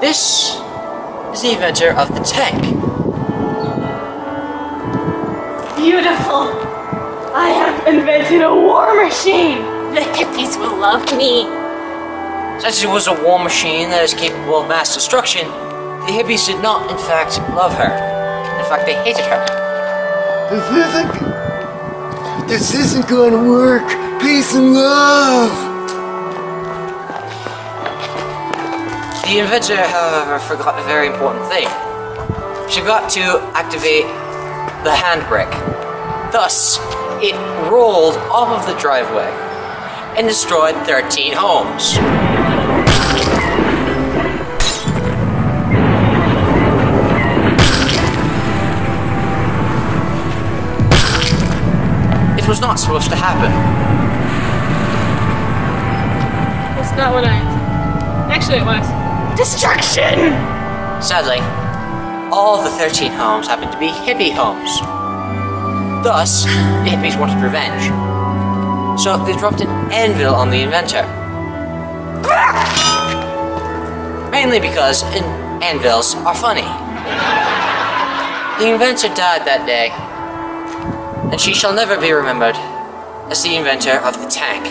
This is the inventor of the tank. Beautiful. I have invented a war machine. The hippies will love me. Since it was a war machine that is capable of mass destruction, the hippies did not, in fact, love her. In fact, they hated her. This isn't. This isn't going to work. Peace and love. The inventor, however, forgot a very important thing. She forgot to activate the handbrake. Thus, it rolled off of the driveway and destroyed 13 homes. It was not supposed to happen. That's not what I. Actually, it was. Destruction. Sadly, all the 13 homes happened to be hippie homes. Thus, the hippies wanted revenge. So they dropped an anvil on the inventor. Mainly because an anvils are funny. The inventor died that day, and she shall never be remembered as the inventor of the tank.